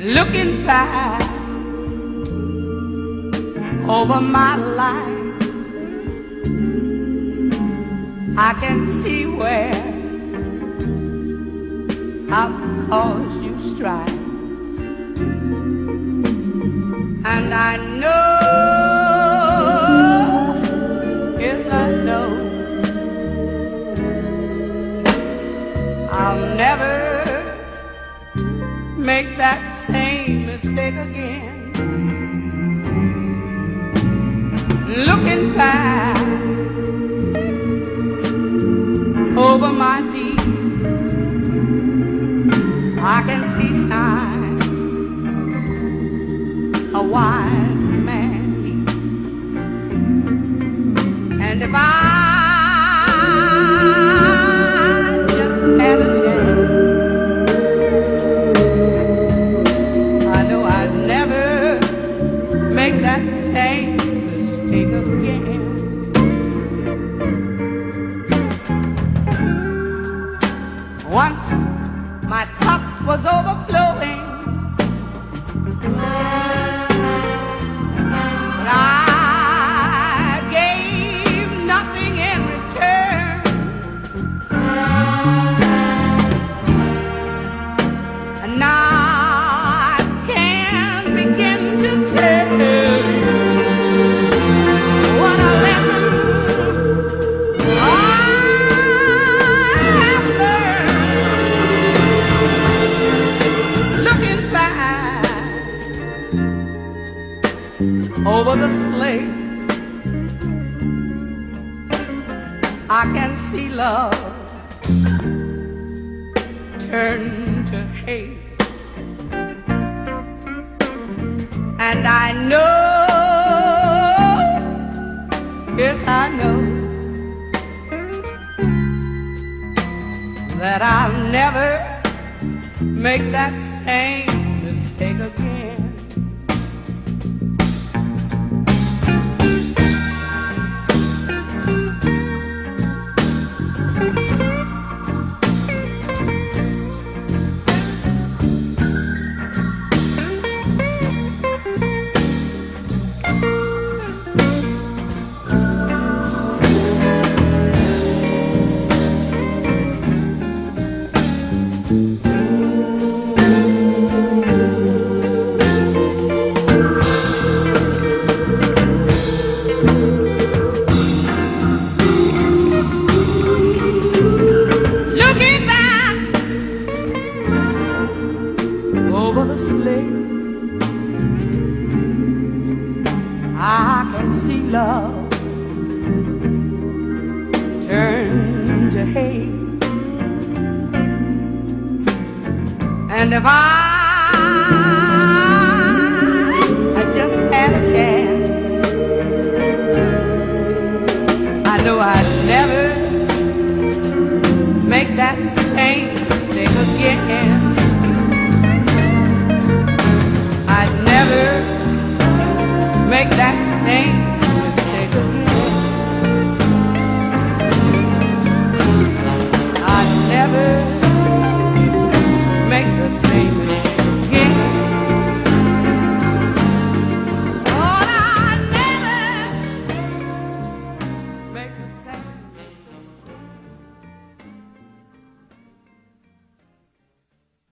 Looking back over my life, I can see where and I know, yes I know, I'll never make that same mistake again. Looking back over my deeds, I can a wise man needs. And if I just had a chance, I know I'd never make that same mistake again. Once my cup was overflowing, I can see love turn to hate. And I know, yes, I know, that I'll never make that same I can see love turn to hate. And if I had just had a chance, I know I'd never make that same mistake again. make that